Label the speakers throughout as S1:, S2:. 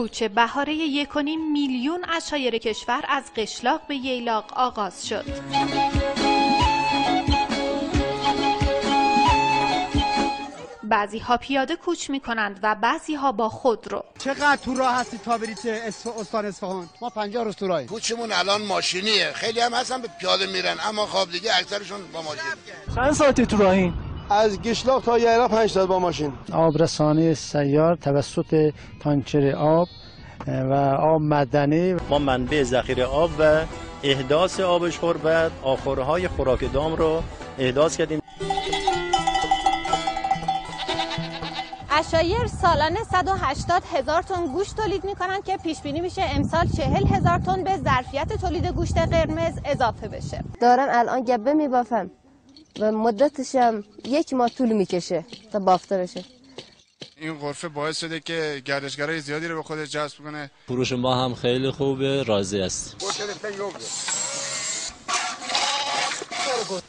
S1: کوچه بهاره یک میلیون اشایر کشور از قشلاق به ییلاق آغاز شد. بعضی ها پیاده کوچ می کنند و بعضی ها با خود رو.
S2: چقدر تو راه هستی تا برید استان اصفهان؟
S3: ما 50 روز تو راهیم.
S4: کوچمون الان ماشینیه. خیلی هم هستن به پیاده میرن اما خواب دیگه اکثرشون با ماشین.
S5: چند ساعتی تو راهین؟
S6: از گشلاق تا یعلا 5 ساعت با ماشین.
S7: آب رسانه سیار توسط تانکر آب و آب مدنی
S8: ما منبع ذخیره آب و احداث آب شور و آخرهای خوراک دام رو احداث کردیم.
S9: اشایر سالانه 180 هزار تن گوشت تولید می‌کنن که پیش بینی میشه امسال 40 هزار تن به ظرفیت تولید گوشت قرمز اضافه بشه.
S10: دارم الان گبه میبافم. و مدتش هم یک ماه طول می‌کشه تا بافته بشه.
S11: این غرفه باعث شده که گردشگرای زیادی رو به خودش جذب کنه.
S12: فروش ما هم خیلی خوبه راضی است.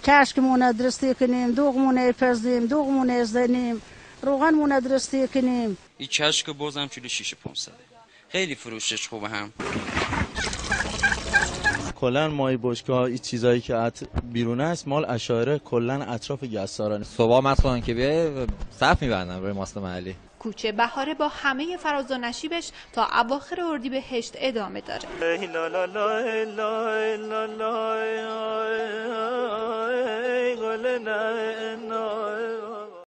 S13: کشکمون درستی کنیم دوغمون پزدیم دوغمون ازدنیم روغنمون درستی کنیم.
S14: این کشک بازم شیش پونسده خیلی فروشش خوبه هم.
S15: کلا مای بشکا این چیزایی که ات بیرون است مال اشاره کلا اطراف گساران
S16: صبح مثلا که بیه صف میبندن روی ماست محلی
S1: کوچه بهاره با همه فراز و نشیبش تا اواخر اردیبهشت ادامه داره